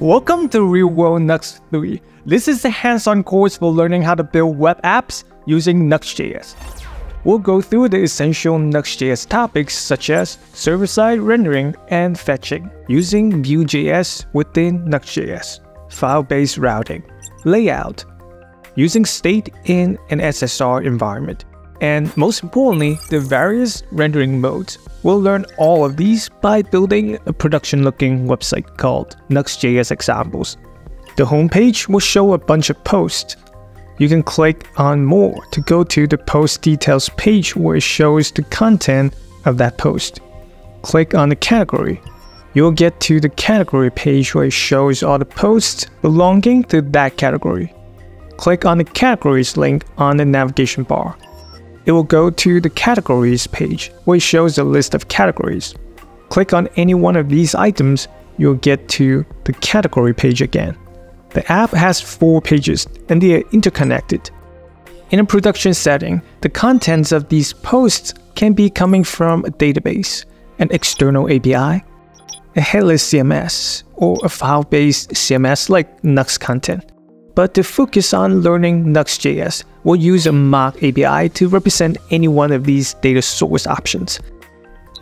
Welcome to Real World Nuxt 3. This is a hands-on course for learning how to build web apps using Nuxt.js. We'll go through the essential Nuxt.js topics such as server-side rendering and fetching, using Vue.js within Nuxt.js, file-based routing, layout, using state in an SSR environment, and most importantly, the various rendering modes. We'll learn all of these by building a production-looking website called Nuxt.js Examples. The homepage will show a bunch of posts. You can click on More to go to the post details page where it shows the content of that post. Click on the category. You'll get to the category page where it shows all the posts belonging to that category. Click on the categories link on the navigation bar it will go to the categories page which shows a list of categories. Click on any one of these items, you'll get to the category page again. The app has four pages and they are interconnected. In a production setting, the contents of these posts can be coming from a database, an external API, a headless CMS, or a file-based CMS like Nuxt content. But to focus on learning Nuxt.js, we'll use a mock API to represent any one of these data source options.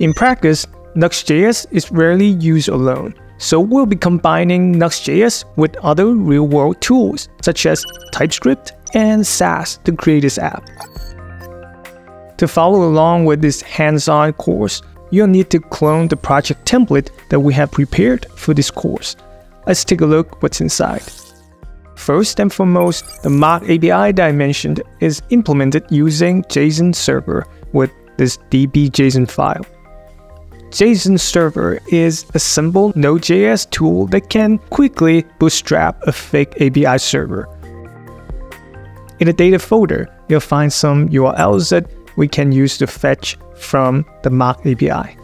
In practice, Nuxt.js is rarely used alone, so we'll be combining Nuxt.js with other real-world tools such as TypeScript and Sass to create this app. To follow along with this hands-on course, you'll need to clone the project template that we have prepared for this course. Let's take a look what's inside. First and foremost, the mock API mentioned is implemented using JSON server with this db.json file. JSON Server is a simple Node.js tool that can quickly bootstrap a fake API server. In the data folder, you'll find some URLs that we can use to fetch from the mock API.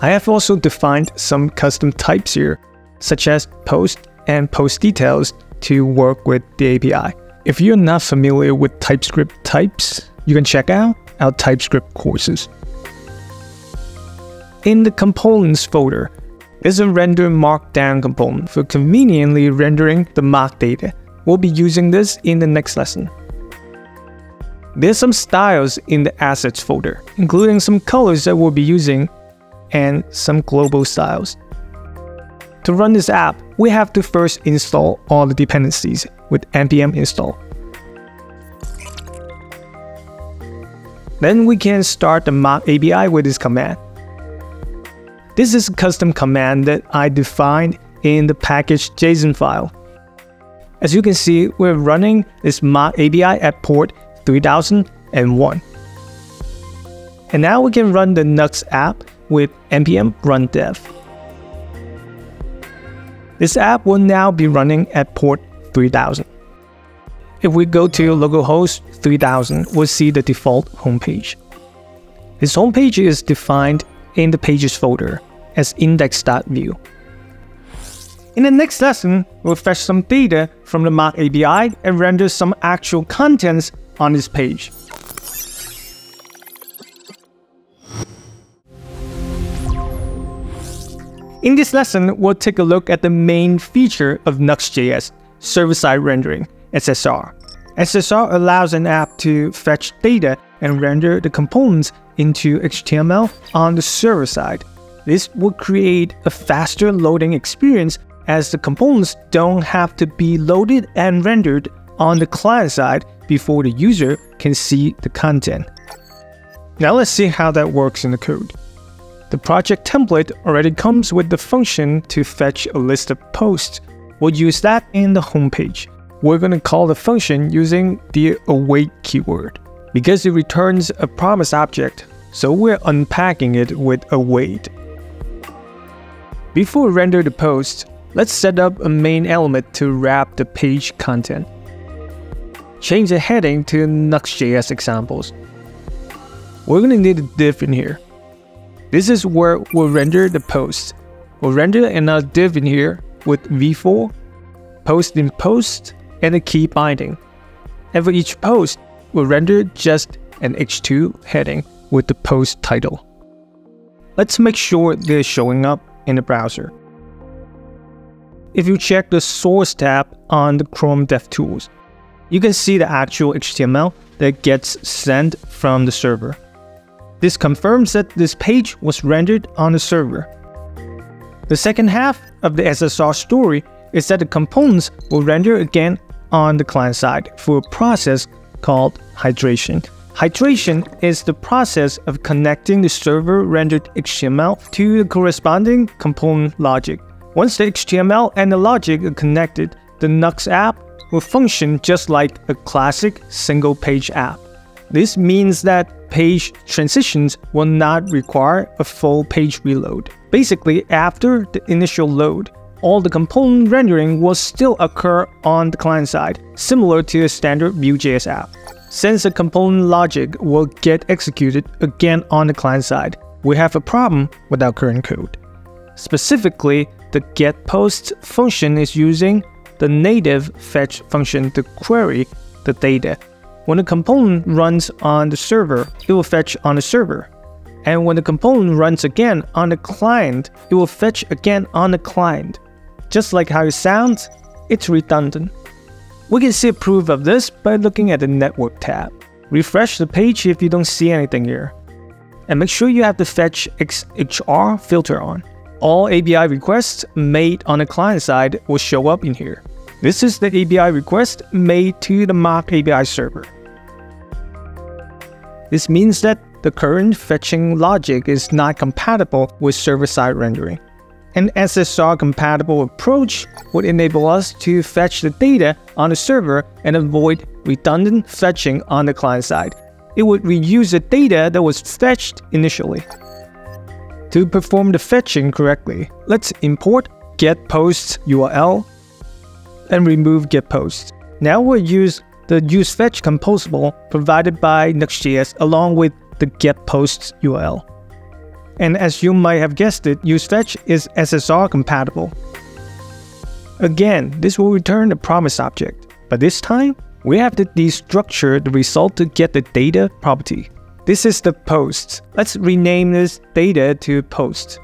I have also defined some custom types here, such as post and post details to work with the API. If you're not familiar with TypeScript types, you can check out our TypeScript courses. In the components folder, there's a render markdown component for conveniently rendering the mock data. We'll be using this in the next lesson. There's some styles in the assets folder, including some colors that we'll be using and some global styles. To run this app, we have to first install all the dependencies with npm install. Then we can start the mock API with this command. This is a custom command that I defined in the package JSON file. As you can see, we're running this mock API at port 3001. And now we can run the Nuxt app with npm run dev. This app will now be running at port 3000. If we go to localhost 3000, we'll see the default homepage. This homepage is defined in the pages folder as index.vue. In the next lesson, we'll fetch some data from the mock API and render some actual contents on this page. In this lesson, we'll take a look at the main feature of Nuxt.js, server-side rendering, SSR. SSR allows an app to fetch data and render the components into HTML on the server side. This will create a faster loading experience as the components don't have to be loaded and rendered on the client side before the user can see the content. Now let's see how that works in the code. The project template already comes with the function to fetch a list of posts. We'll use that in the homepage. We're going to call the function using the await keyword because it returns a promise object, so we're unpacking it with await. Before we render the post, let's set up a main element to wrap the page content. Change the heading to Nuxt.js examples. We're going to need a div in here. This is where we'll render the post. We'll render another div in here with v-for, post in post, and a key binding. And for each post, we'll render just an h2 heading with the post title. Let's make sure they're showing up in the browser. if you check the Source tab on the Chrome DevTools, you can see the actual HTML that gets sent from the server. This confirms that this page was rendered on the server. The second half of the SSR story is that the components will render again on the client side for a process called hydration. Hydration is the process of connecting the server rendered HTML to the corresponding component logic. Once the HTML and the logic are connected, the Nuxt app will function just like a classic single page app. This means that page transitions will not require a full page reload. Basically, after the initial load, all the component rendering will still occur on the client side, similar to a standard Vue.js app. Since the component logic will get executed again on the client side, we have a problem with our current code. Specifically, the getPost function is using the native fetch function to query the data. When a component runs on the server, it will fetch on the server. And when the component runs again on the client, it will fetch again on the client. Just like how it sounds, it's redundant. We can see proof of this by looking at the Network tab. Refresh the page if you don't see anything here. And make sure you have the Fetch XHR filter on. All API requests made on the client side will show up in here. This is the API request made to the mock API server. This means that the current fetching logic is not compatible with server-side rendering. An SSR compatible approach would enable us to fetch the data on the server and avoid redundant fetching on the client side. It would reuse the data that was fetched initially. To perform the fetching correctly, let's import getPost URL and remove getPost. Now we'll use the useFetch composable provided by Nuxt.js along with the get posts URL. And as you might have guessed it, useFetch is SSR compatible. Again, this will return a promise object, but this time, we have to destructure the result to get the data property. This is the post. Let's rename this data to post.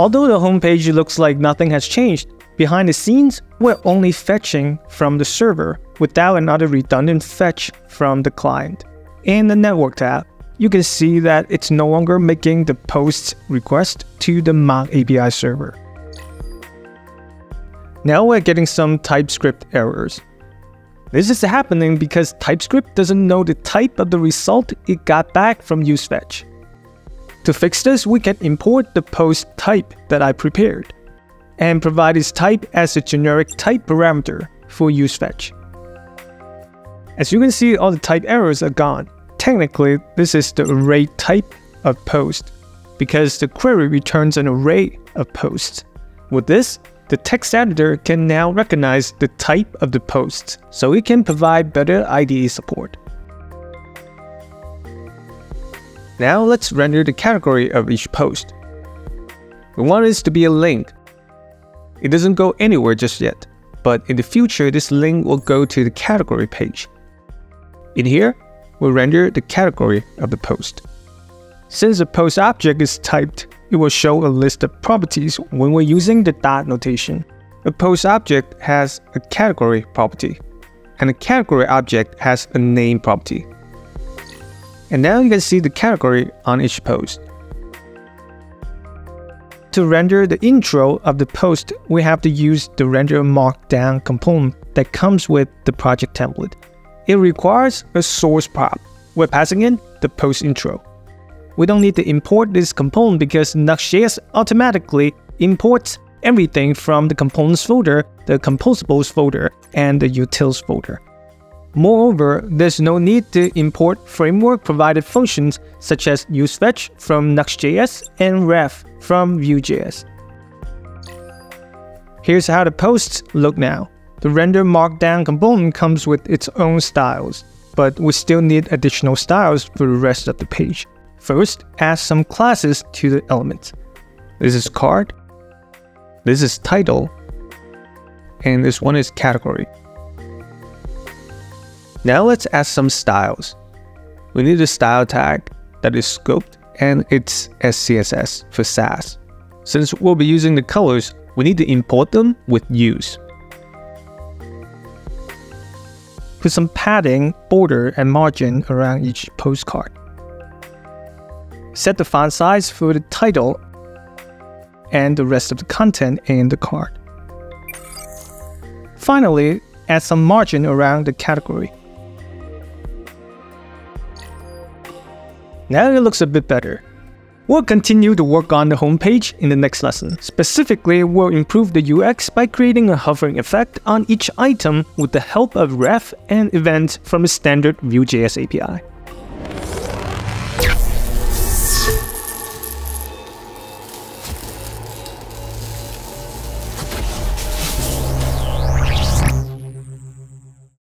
Although the homepage looks like nothing has changed, behind the scenes, we're only fetching from the server without another redundant fetch from the client. In the Network tab, you can see that it's no longer making the post request to the mock API server. Now we're getting some TypeScript errors. This is happening because TypeScript doesn't know the type of the result it got back from useFetch. To fix this, we can import the post type that I prepared and provide its type as a generic type parameter for useFetch. As you can see, all the type errors are gone. Technically, this is the array type of post because the query returns an array of posts. With this, the text editor can now recognize the type of the post, so it can provide better IDE support. Now let's render the category of each post. We want this to be a link. It doesn't go anywhere just yet, but in the future this link will go to the category page. In here, we'll render the category of the post. Since the post object is typed, it will show a list of properties when we're using the dot notation. A post object has a category property, and a category object has a name property. And now you can see the category on each post. To render the intro of the post, we have to use the render markdown component that comes with the project template. It requires a source prop. We're passing in the post intro. We don't need to import this component because Nuxt.js automatically imports everything from the components folder, the composables folder, and the utils folder. Moreover, there's no need to import framework provided functions such as useFetch from Nuxt.js and ref from Vue.js. Here's how the posts look now. The render markdown component comes with its own styles, but we still need additional styles for the rest of the page. First, add some classes to the elements. This is card, this is title, and this one is category. Now let's add some styles. We need a style tag that is scoped and it's SCSS for Sass. Since we'll be using the colors, we need to import them with use. Put some padding, border, and margin around each postcard. Set the font size for the title and the rest of the content in the card. Finally, add some margin around the category. Now it looks a bit better. We'll continue to work on the homepage in the next lesson. Specifically, we'll improve the UX by creating a hovering effect on each item with the help of ref and events from the standard Vue.js API.